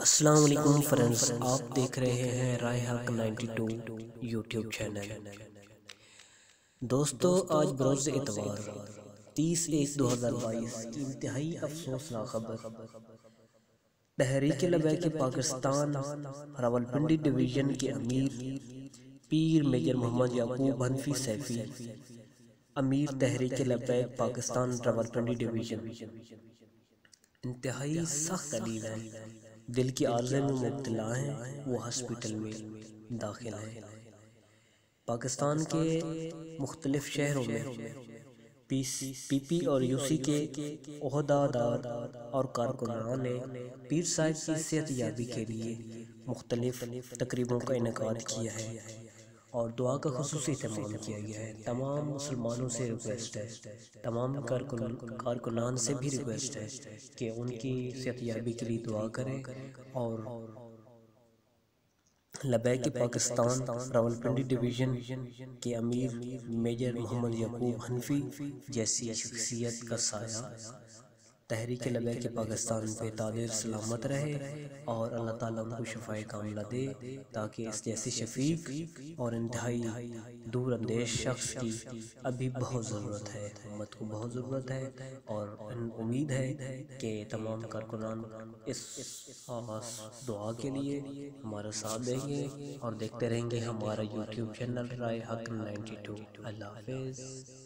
अस्सलाम वालेकुम फ्रेंड्स आप देख रहे हैं राय हक 92 यूट्यूब चैनल दोस्तों आज बरोज़ इतवार 30 एक 2022 की इंतहाई अफसोसनाक खबर। तहरीक लबैक पाकिस्तान रावलपिंडी डिवीज़न के अमीर पीर मेजर मोहम्मद याकूब हनफी सैफी अमीर तहरीक लबैक पाकिस्तान रावलपिंडी डिवीज़न। इंतहाई सख्त अलील है। दिल की आर्जे में मुबतला हैं वो हॉस्पिटल में दाखिल हैं। पाकिस्तान के मुख्तलिफ़ शहरों में पी पी पी और यूसी के अहदादार और कारकुनान ने पीर साहिब की सेहत याबी के लिए मुख्तलिफ़ तकरीबों का इनका किया है। और दुआ का खसूस अहतमाम किया गया है। तमाम मुसलमानों से रिक्वेस्ट है। तमाम कारकुनान से भी रिक्वेस्ट है कि उनकी सेहतियाबी के लिए दुआ करें और लबैक पाकिस्तान रावलपिंडी डिवीज़न के अमीर मेजर मोहम्मद यकूब हनफी जैसी शख्सियत का साया। तहरीक लबे के पाकिस्तान पे तादिर सलामत रहे और अल्लाह ताला उनको शफाए कामला दे ताकि इस जैसी शफीक और इंतहाई दूर अंदेश शख्स की अभी बहुत ज़रूरत है उम्मत को बहुत ज़रूरत है और उम्मीद है कि तमाम कारकुनान इस खास दुआ के लिए हमारा साथ देंगे और देखते रहेंगे हमारा यूट्यूब चैनल राय हक 92 अल्लाह हाफिज़।